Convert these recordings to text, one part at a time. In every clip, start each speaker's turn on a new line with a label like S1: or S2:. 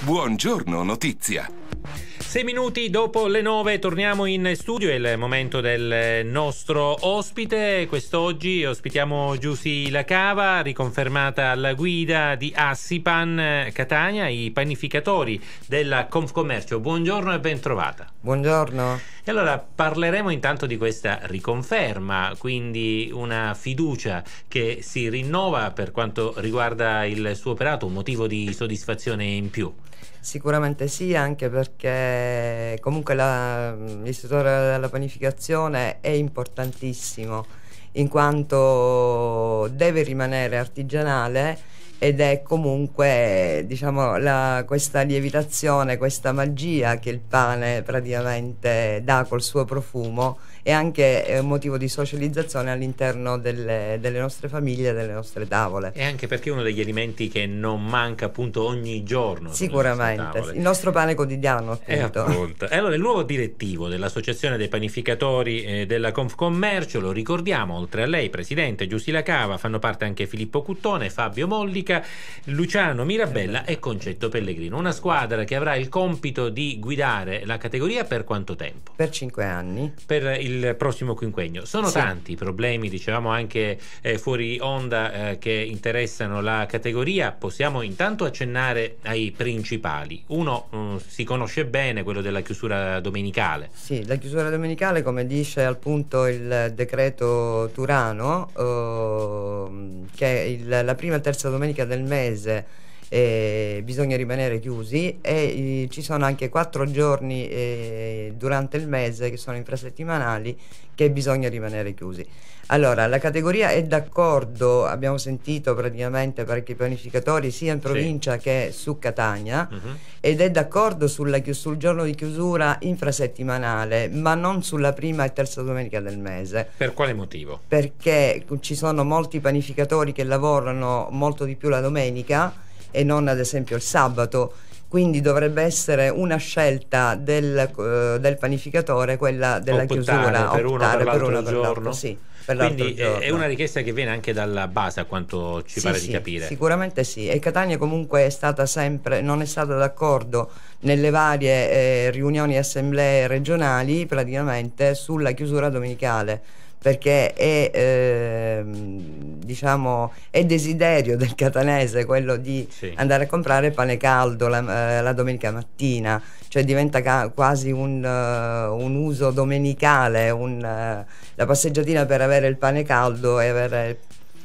S1: Buongiorno notizia.
S2: Sei minuti dopo le nove torniamo in studio, è il momento del nostro ospite. Quest'oggi ospitiamo Giussi Lacava, riconfermata alla guida di Assipan Catania, i panificatori della Confcommercio. Buongiorno e ben trovata.
S3: Buongiorno.
S2: E allora parleremo intanto di questa riconferma, quindi una fiducia che si rinnova per quanto riguarda il suo operato, un motivo di soddisfazione in più.
S3: Sicuramente sì, anche perché comunque l'istituto della panificazione è importantissimo in quanto deve rimanere artigianale ed è comunque diciamo la, questa lievitazione, questa magia che il pane praticamente dà col suo profumo e anche un motivo di socializzazione all'interno delle, delle nostre famiglie, delle nostre tavole.
S2: E anche perché è uno degli alimenti che non manca appunto ogni giorno.
S3: Sicuramente, il nostro pane quotidiano appunto. E,
S2: appunto. e allora il nuovo direttivo dell'Associazione dei Panificatori eh, della Confcommercio, lo ricordiamo, oltre a lei, Presidente Giusila Cava, fanno parte anche Filippo Cuttone, Fabio Mollica, Luciano Mirabella e Concetto Pellegrino. Una squadra che avrà il compito di guidare la categoria per quanto tempo?
S3: Per cinque anni.
S2: Per il il prossimo quinquennio. Sono sì. tanti i problemi, dicevamo anche eh, fuori onda, eh, che interessano la categoria. Possiamo intanto accennare ai principali. Uno um, si conosce bene, quello della chiusura domenicale.
S3: Sì, la chiusura domenicale, come dice appunto il decreto Turano, eh, che è il, la prima e terza domenica del mese eh, bisogna rimanere chiusi e eh, ci sono anche quattro giorni eh, durante il mese che sono infrasettimanali che bisogna rimanere chiusi. Allora, la categoria è d'accordo, abbiamo sentito praticamente parecchi pianificatori sia in provincia sì. che su Catania uh-huh. ed è d'accordo sul giorno di chiusura infrasettimanale, ma non sulla prima e terza domenica del mese.
S2: Per quale motivo?
S3: Perché ci sono molti panificatori che lavorano molto di più la domenica e non ad esempio il sabato. Quindi dovrebbe essere una scelta del, uh, del panificatore quella della
S2: optare
S3: chiusura,
S2: per uno per, per uno per giorno.
S3: Sì,
S2: Quindi è una richiesta che viene anche dalla base, a quanto ci sì, pare
S3: sì,
S2: di capire.
S3: Sicuramente sì. E Catania comunque è stata sempre, non è stata d'accordo nelle varie eh, riunioni e assemblee regionali praticamente sulla chiusura domenicale perché è, eh, diciamo, è desiderio del catanese quello di sì. andare a comprare pane caldo la, eh, la domenica mattina, cioè diventa ca- quasi un, uh, un, uso domenicale, un, uh, la passeggiatina per avere il pane caldo e avere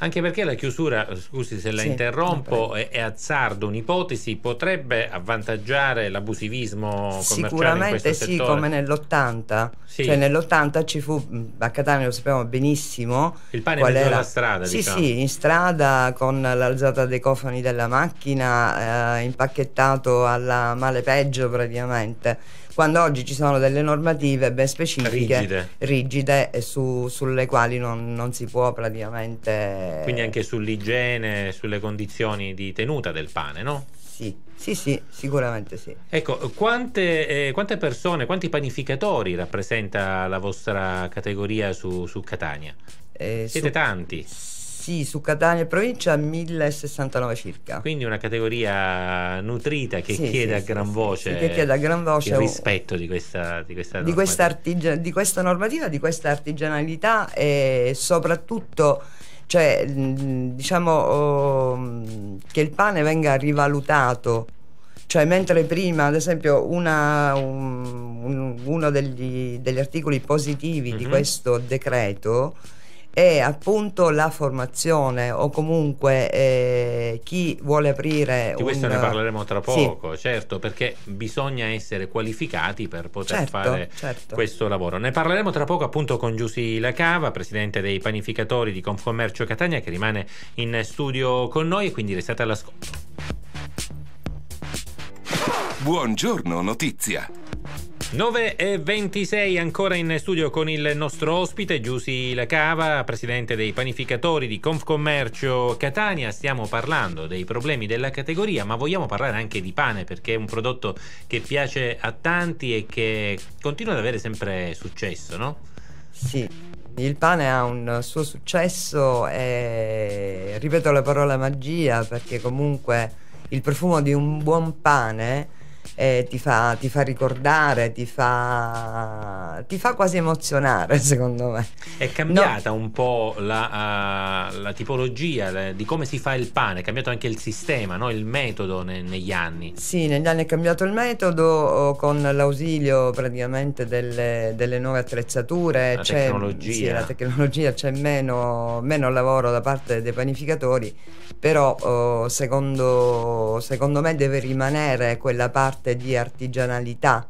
S2: anche perché la chiusura, scusi se la sì, interrompo, è, è azzardo, un'ipotesi, potrebbe avvantaggiare l'abusivismo commerciale
S3: Sicuramente sì,
S2: settore?
S3: come nell'80. Sì. Cioè nell'80 ci fu, a Catania lo sappiamo benissimo.
S2: Il pane in mezzo alla strada,
S3: Sì,
S2: diciamo.
S3: sì, in strada con l'alzata dei cofani della macchina, eh, impacchettato alla male peggio praticamente quando oggi ci sono delle normative ben specifiche, rigide, rigide su, sulle quali non, non, si può praticamente...
S2: Quindi anche sull'igiene, sulle condizioni di tenuta del pane, no?
S3: Sì, sì, sì, sicuramente sì.
S2: Ecco, quante, eh, quante persone, quanti panificatori rappresenta la vostra categoria su, su Catania? Eh, Siete su, tanti?
S3: Sì, su Catania e provincia 1069 circa.
S2: Quindi una categoria nutrita che sì, chiede, sì, a gran sì, voce
S3: che chiede a gran voce
S2: il rispetto di questa, di questa,
S3: di questa, artigia- di questa normativa, di questa artigianalità e soprattutto cioè, diciamo oh, che il pane venga rivalutato cioè mentre prima ad esempio una, un, uno degli, degli, articoli positivi mm-hmm. di mhm. questo decreto è appunto la formazione o comunque eh, chi vuole aprire
S2: di questo un... ne parleremo tra poco sì. certo perché bisogna essere qualificati per poter
S3: certo,
S2: fare
S3: certo.
S2: questo lavoro ne parleremo tra poco appunto con Giussi Lacava presidente dei panificatori di Confcommercio Catania che rimane in studio con noi e quindi restate all'ascolto
S1: buongiorno notizia
S2: 9 e 26 ancora in studio con il nostro ospite Giussi Lacava, presidente dei panificatori di Confcommercio Catania. Stiamo parlando dei problemi della categoria, ma vogliamo parlare anche di pane perché è un prodotto che piace a tanti e che continua ad avere sempre successo, no?
S3: Sì. Il pane ha un suo successo e ripeto la parola magia perché comunque il profumo di un buon pane eh, ti, fa, ti, fa, ricordare, ti fa, ti fa, quasi emozionare secondo me.
S2: È cambiata no. un po' la, uh, la tipologia le, di come si fa il pane, è cambiato anche il sistema, no? il metodo ne, negli anni.
S3: Sì, negli anni è cambiato il metodo oh, con l'ausilio praticamente delle, delle nuove attrezzature.
S2: La c'è, tecnologia.
S3: Sì, la tecnologia, c'è meno, meno lavoro da parte dei panificatori, però oh, secondo, secondo me deve rimanere quella parte parte di artigianalità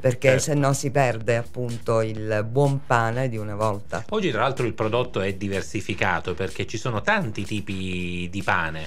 S3: perché certo. se no si perde appunto il buon pane di una volta.
S2: Oggi tra l'altro il prodotto è diversificato perché ci sono tanti tipi di pane.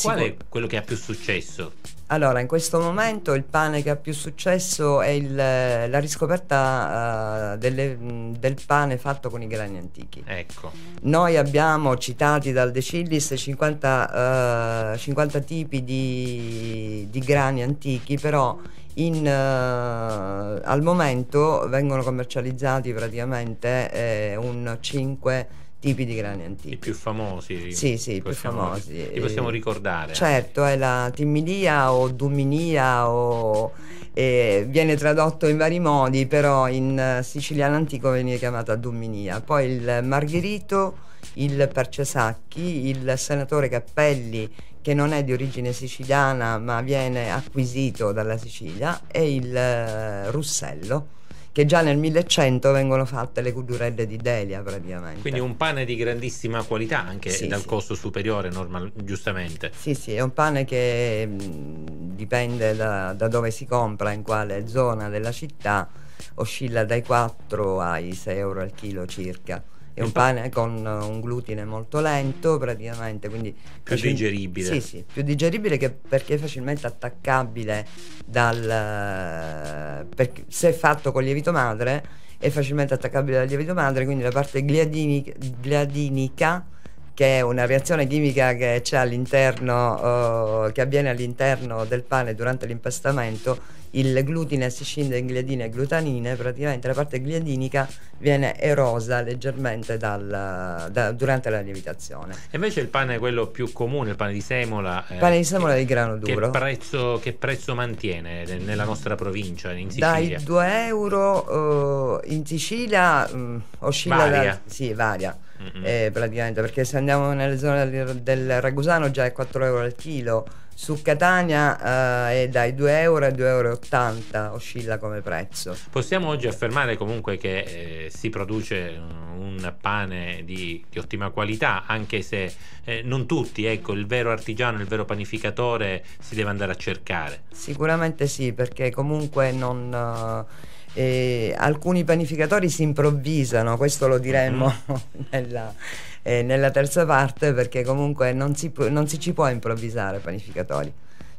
S2: Qual è quello che ha più successo?
S3: Allora, in questo momento il pane che ha più successo è il, la riscoperta uh, delle, del pane fatto con i grani antichi.
S2: Ecco.
S3: Noi abbiamo citati dal De Cillis 50, uh, 50 tipi di, di, grani antichi, però in, uh, al momento vengono commercializzati praticamente eh, un 5 tipi di grani antichi.
S2: I più famosi.
S3: Sì, sì, i più famosi.
S2: Li possiamo ricordare.
S3: Certo, è la timilia o duminia o... Eh, viene tradotto in vari modi, però in siciliano antico viene chiamata duminia. Poi il margherito, il percesacchi, il senatore Cappelli che non è di origine siciliana ma viene acquisito dalla Sicilia e il eh, russello che già nel 1100 vengono fatte le cudurelle di Delia praticamente.
S2: Quindi un pane di grandissima qualità anche sì, dal sì. costo superiore normal, giustamente.
S3: Sì, sì, è un pane che mh, dipende da, da dove si compra, in quale zona della città, oscilla dai 4 ai 6 euro al chilo circa è un pane con un glutine molto lento praticamente quindi
S2: più facil- digeribile.
S3: Sì sì più digeribile che perché è facilmente attaccabile dal perché se fatto con lievito madre è facilmente attaccabile dal lievito madre quindi la parte gliadinica, gliadinica che è una reazione chimica che c'è all'interno uh, che avviene all'interno del pane durante l'impastamento il glutine si scinde in gliadine e glutanine, praticamente la parte gliadinica viene erosa leggermente dal, da, durante la lievitazione.
S2: E invece il pane quello più comune, il pane di semola.
S3: Il pane di semola che, di grano duro.
S2: Che prezzo, che prezzo, mantiene nella nostra provincia, in Sicilia?
S3: Dai 2 euro uh, in Sicilia um, oscilla
S2: varia.
S3: Da, sì, varia. Mm-hmm. Eh, praticamente perché se andiamo nelle zone del, del Ragusano già è 4 euro al chilo su Catania eh, è dai 2 euro a 2,80 euro oscilla come prezzo.
S2: Possiamo oggi affermare comunque che eh, si produce un pane di, di, ottima qualità, anche se eh, non tutti, ecco, il vero artigiano, il vero panificatore si deve andare a cercare.
S3: Sicuramente sì, perché comunque non... Eh, alcuni panificatori si improvvisano, questo lo diremmo mm-hmm. nella, eh, nella terza parte perché comunque non si, non si ci può improvvisare panificatori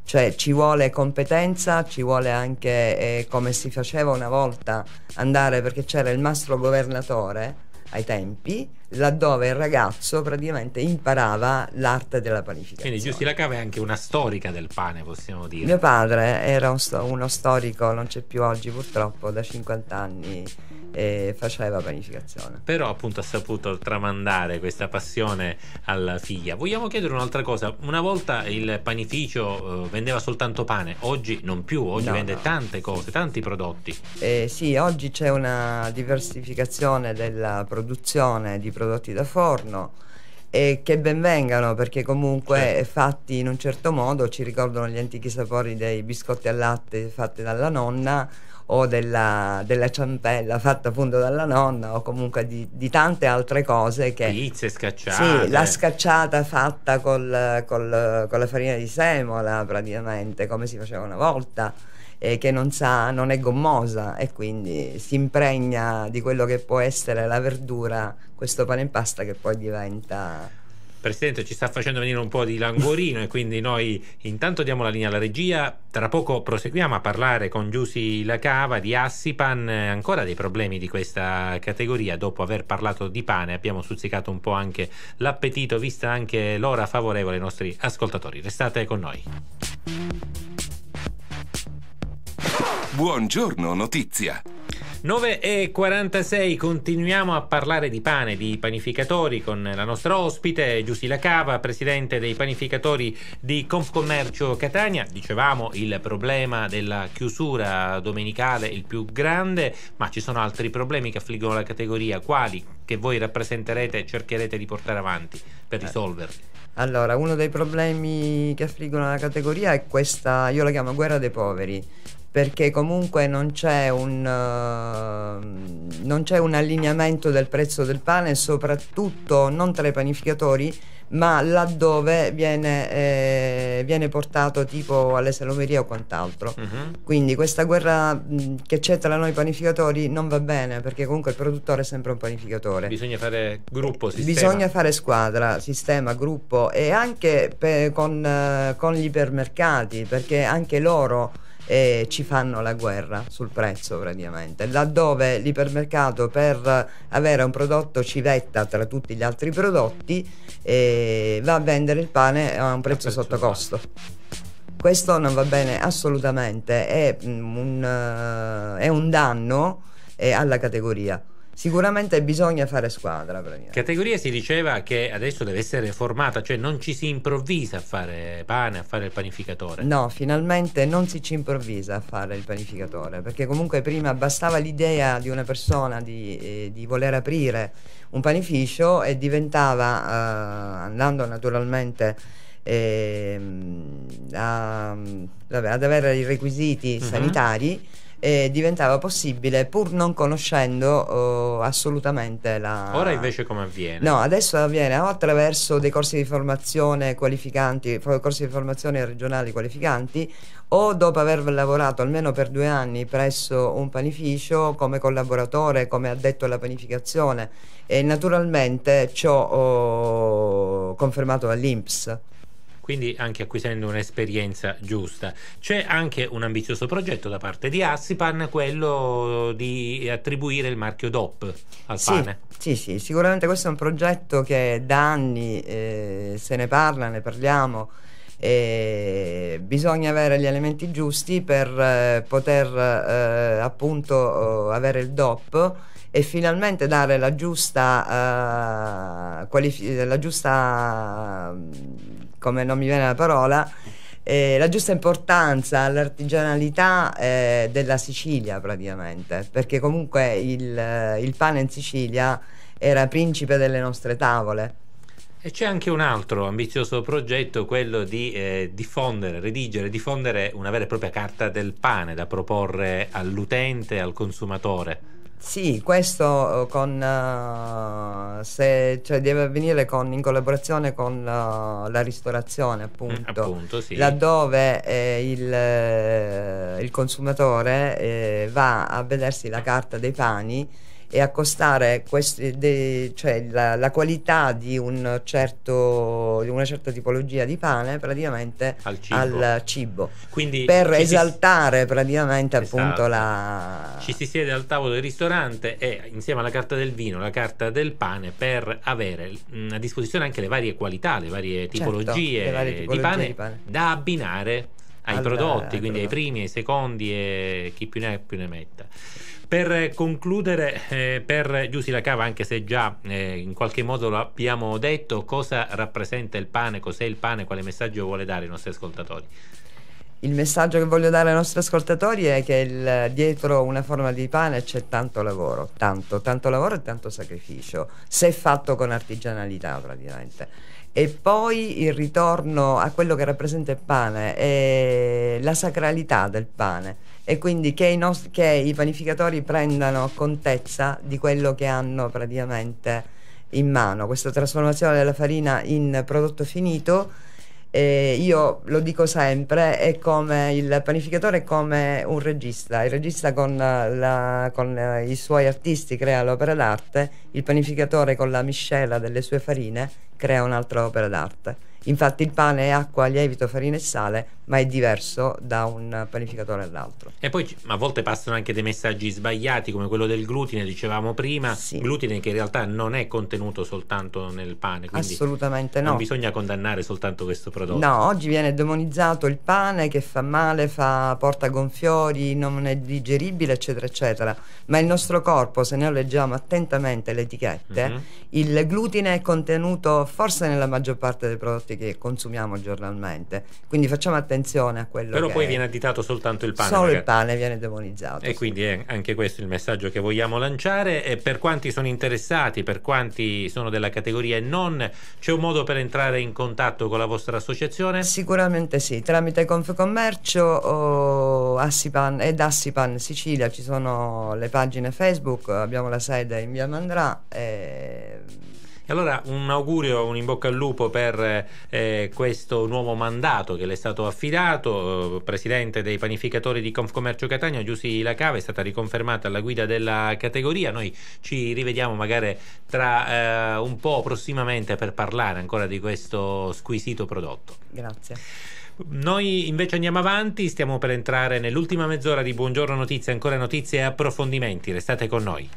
S3: cioè ci vuole competenza, ci vuole anche eh, come si faceva una volta andare perché c'era il mastro governatore ai tempi, laddove il ragazzo praticamente imparava l'arte della panificazione.
S2: Quindi Giussi la Cava è anche una storica del pane, possiamo dire.
S3: Mio padre era un uno storico, non c'è più oggi purtroppo, da 50 anni e faceva panificazione.
S2: Però appunto ha saputo tramandare questa passione alla figlia. Vogliamo chiedere un'altra cosa, una volta il panificio eh, vendeva soltanto pane, oggi non più, oggi no, vende no. tante cose, tanti prodotti.
S3: Eh, sì, oggi c'è una diversificazione della produzione di prodotti da forno e che ben vengano perché comunque certo. fatti in un certo modo ci ricordano gli antichi sapori dei biscotti al latte fatti dalla nonna o della, della, ciampella fatta appunto dalla nonna o comunque di, di tante altre cose che...
S2: Pizze scacciate.
S3: Sì, la scacciata fatta col, col, con la farina di semola praticamente come si faceva una volta e che non, sa, non è gommosa e quindi si impregna di quello che può essere la verdura questo pane in pasta che poi diventa
S2: Presidente ci sta facendo venire un po' di languorino e quindi noi intanto diamo la linea alla regia, tra poco proseguiamo a parlare con Giussi Lacava di Assipan, ancora dei problemi di questa categoria, dopo aver parlato di pane abbiamo stuzzicato un po' anche l'appetito, vista anche l'ora favorevole ai nostri ascoltatori. Restate con noi.
S1: Buongiorno notizia.
S2: 9.46 continuiamo a parlare di pane, di panificatori con la nostra ospite Giusila Cava, presidente dei panificatori di Confcommercio Catania. Dicevamo il problema della chiusura domenicale il più grande, ma ci sono altri problemi che affliggono la categoria, quali che voi rappresenterete e cercherete di portare avanti per eh. risolverli?
S3: Allora, uno dei problemi che affliggono la categoria è questa, io la chiamo guerra dei poveri perché comunque non c'è, un, uh, non c'è un allineamento del prezzo del pane, soprattutto non tra i panificatori, ma laddove viene, eh, viene portato tipo alle salomerie o quant'altro. Uh-huh. Quindi questa guerra mh, che c'è tra noi panificatori non va bene perché comunque il produttore è sempre un panificatore.
S2: Bisogna fare gruppo, sistema.
S3: Bisogna fare squadra, sistema, gruppo e anche pe- con, uh, con gli ipermercati perché anche loro e ci fanno la guerra sul prezzo praticamente. Laddove l'ipermercato per avere un prodotto civetta tra tutti gli altri prodotti eh, va a vendere il pane a un prezzo sotto costo. Questo non va bene assolutamente, è mm, un, uh, è un danno eh, alla categoria. Sicuramente bisogna fare squadra.
S2: Categoria si diceva che adesso deve essere formata, cioè non ci si improvvisa a fare pane, a fare il panificatore.
S3: No, finalmente non si ci improvvisa a fare il panificatore, perché comunque prima bastava l'idea di una persona di, eh, di voler aprire un panificio e diventava, eh, andando naturalmente eh, a, vabbè, ad avere i requisiti uh-huh. sanitari, eh, diventava possibile pur non conoscendo oh, assolutamente la...
S2: Ora invece come avviene?
S3: No, adesso avviene o attraverso dei corsi di formazione qualificanti, corsi di formazione regionali qualificanti o dopo aver lavorato almeno per due anni presso un panificio come collaboratore, come addetto alla panificazione e naturalmente ciò ho confermato dall'INPS
S2: quindi anche acquisendo un'esperienza giusta. C'è anche un ambizioso progetto da parte di Assipan, quello di attribuire il marchio DOP al
S3: sì,
S2: pane.
S3: Sì, sì, sicuramente questo è un progetto che da anni eh, se ne parla, ne parliamo. E bisogna avere gli elementi giusti per eh, poter eh, appunto avere il DOP e finalmente dare la giusta, qualifi- la giusta come non mi viene la parola, eh, la giusta importanza all'artigianalità eh, della Sicilia praticamente, perché comunque il, eh, il pane in Sicilia era principe delle nostre tavole.
S2: E c'è anche un altro ambizioso progetto, quello di eh, diffondere, redigere, diffondere una vera e propria carta del pane da proporre all'utente, al consumatore.
S3: Sì, questo eh, con, uh, se, cioè deve avvenire con, in collaborazione con uh, la ristorazione, appunto,
S2: appunto sì.
S3: laddove eh, il, eh, il, consumatore eh, va a vedersi la carta dei pani e accostare questi, de, cioè la, la, qualità di, un certo, di, una certa tipologia di pane praticamente
S2: al cibo,
S3: al cibo.
S2: Quindi
S3: per esaltare si... esatto. appunto la...
S2: Ci si siede al tavolo del ristorante e insieme alla carta del vino, la carta del pane per avere a disposizione anche le varie qualità, le varie certo, tipologie, certo, le varie tipologie di, pane, di, pane, da abbinare ai al, prodotti, quindi ai primi, ai secondi e chi più ne ha più ne metta. Per concludere, eh, per Giussi la Cava, anche se già eh, in qualche modo lo abbiamo detto, cosa rappresenta il pane, cos'è il pane, quale messaggio vuole dare ai nostri ascoltatori?
S3: Il messaggio che voglio dare ai nostri ascoltatori è che il, dietro una forma di pane c'è tanto lavoro, tanto, tanto lavoro e tanto sacrificio, se fatto con artigianalità praticamente. E poi il ritorno a quello che rappresenta il pane e la sacralità del pane e quindi che i, nostri, che i panificatori prendano contezza di quello che hanno praticamente in mano, questa trasformazione della farina in prodotto finito. Eh, io lo dico sempre, è come il panificatore è come un regista, il regista con, la, con i suoi artisti crea l'opera d'arte, il panificatore con la miscela delle sue farine crea un'altra opera d'arte Infatti il pane è acqua, lievito, farina e sale, ma è diverso da un panificatore all'altro.
S2: E poi a volte passano anche dei messaggi sbagliati come quello del glutine, dicevamo prima, sì. glutine che in realtà non è contenuto soltanto nel pane,
S3: assolutamente no.
S2: Non bisogna condannare soltanto questo prodotto.
S3: No, oggi viene demonizzato il pane che fa male, fa, porta gonfiori, non è digeribile, eccetera, eccetera. Ma il nostro corpo, se noi leggiamo attentamente le etichette, mm-hmm. il glutine è contenuto forse nella maggior parte dei prodotti che consumiamo giornalmente. Quindi facciamo attenzione a quello
S2: Però
S3: che
S2: poi viene additato soltanto il pane.
S3: Solo magari. il pane viene demonizzato.
S2: E sì. quindi è anche questo il messaggio che vogliamo lanciare. E per quanti sono interessati, per quanti sono della categoria e non, c'è un modo per entrare in contatto con la vostra associazione?
S3: Sicuramente sì, tramite Confcommercio o Assipan ed Assipan Sicilia ci sono le pagine Facebook, abbiamo la sede in via Mandrà. E
S2: e allora un augurio, un in bocca al lupo per eh, questo nuovo mandato che le è stato affidato. Eh, presidente dei panificatori di Confcommercio Catania, Giussi Lacava, è stata riconfermata alla guida della categoria. Noi ci rivediamo magari tra eh, un po' prossimamente per parlare ancora di questo squisito prodotto.
S3: Grazie.
S2: Noi invece andiamo avanti, stiamo per entrare nell'ultima mezz'ora di Buongiorno Notizie, ancora notizie e approfondimenti. Restate con noi.